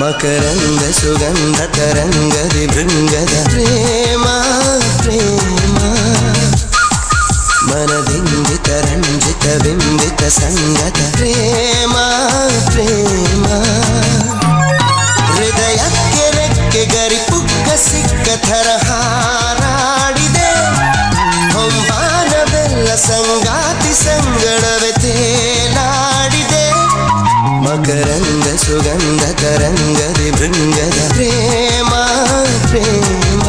ಮಕರಂದ ಸುಗಂಧ ತರಂಗದಿ ಭೃಂಗದ ಪ್ರೇಮ ಪ್ರೇಮ. ಮನದಿಂದಿತ ರಂಜಿತ, ಬಿಂಬಿತ ಸಂಗತ ಪ್ರೇಮ ಪ್ರೇಮ. ಹೃದಯಕ್ಕೆ ರೆಕ್ಕೆ ಗರಿ ಪುಕ್ಕ ಸಿಕ್ಕ ಥರ ಹಾರಾಡಿದೆ. ಹೊಂಬಾನ ಬೆಲ್ಲ ಸಂಗಾತಿ ಸಂಗಡವೆ ತೇಲಾಡಿದೆ. సుగంధ తరంగది భృంగద ప్రేమ ప్రేమ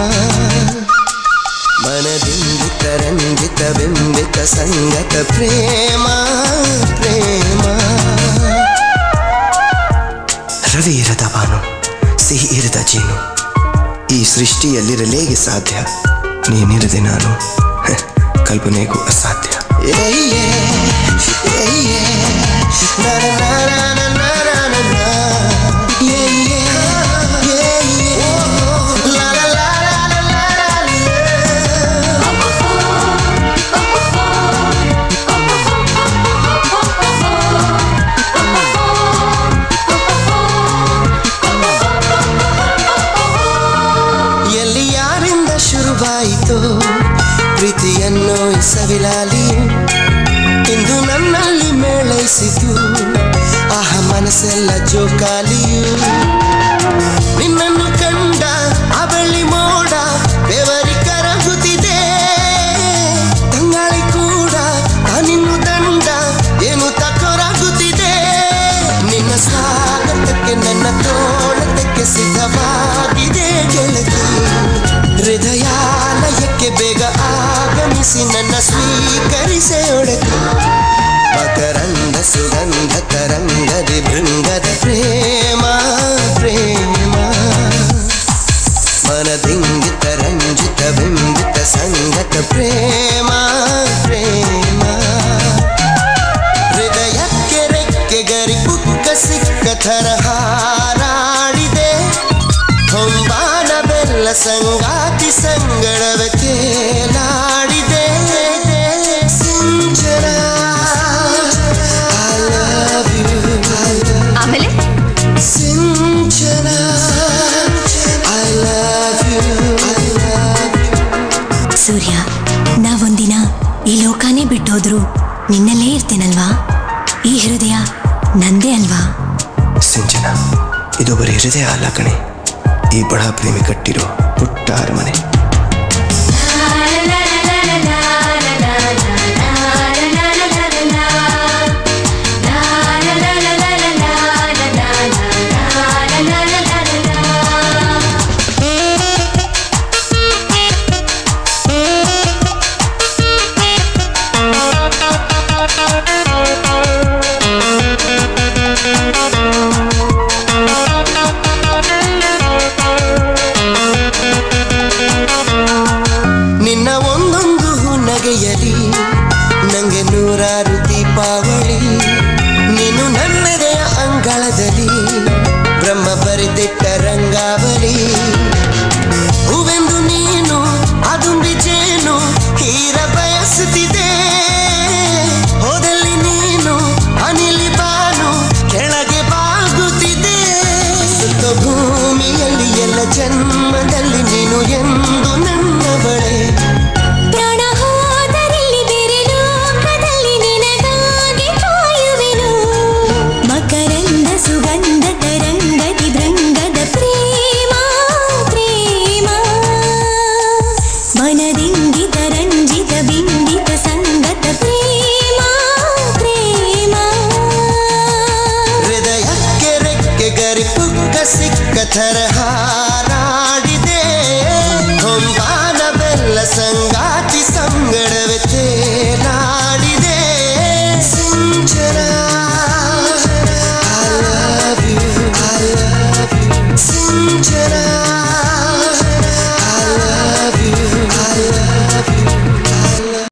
మన బింబిత రంజిత బింబిత సంగత ప్రేమ ప్రేమ ರವಿ ಇರದ ಬಾನು ಸಿಹಿ ಇರದ ಜೀನು ಈ ಸೃಷ್ಟಿಯಲ್ಲಿರಲೇಗೆ ಸಾಧ್ಯ ನೀನಿರದೆ ನಾನು ಕಲ್ಪನೆಗೂ ಅಸಾಧ್ಯ ಶುರುವಾಯಿತು ಪ್ರೀತಿಯನ್ನು ಸವಿಲಾಲಿ ಇಂದು ನನ್ನಲ್ಲಿ ಮೇಳೈಸಿತು. ಆಹ ಮನಸ್ಸೆಲ್ಲ ಜೋಕಾಲಿಯು. ಪ್ರೇಮ ಪ್ರೇಮ. ಹೃದಯಕ್ಕೆ ರೆಕ್ಕೆಗರಿ ಕುಕ್ಕ ಸಿಕ್ಕ ತರಹಾರಾಡಿದೆ ಹೊಂಬಾನ ಬೆಲ್ಲ ಸಂಗಾತಿ ಸಂಗಳವ ಕೇಳ ಬಿಟ್ಟೋದ್ರು ನಿನ್ನಲ್ಲೇ ಇರ್ತೇನಲ್ವಾ? ಈ ಹೃದಯ ನಂದೇ ಅಲ್ವಾ? ಸಿಂಚನ, ಇದು ಬರೀ ಹೃದಯ ಅಲ್ಲ ಕಣೆ. ಈ ಬಡ ಪ್ರೇಮಿ ಕಟ್ಟಿರೋ ಪುಟ್ಟ ಅರಮನೆ ठहरे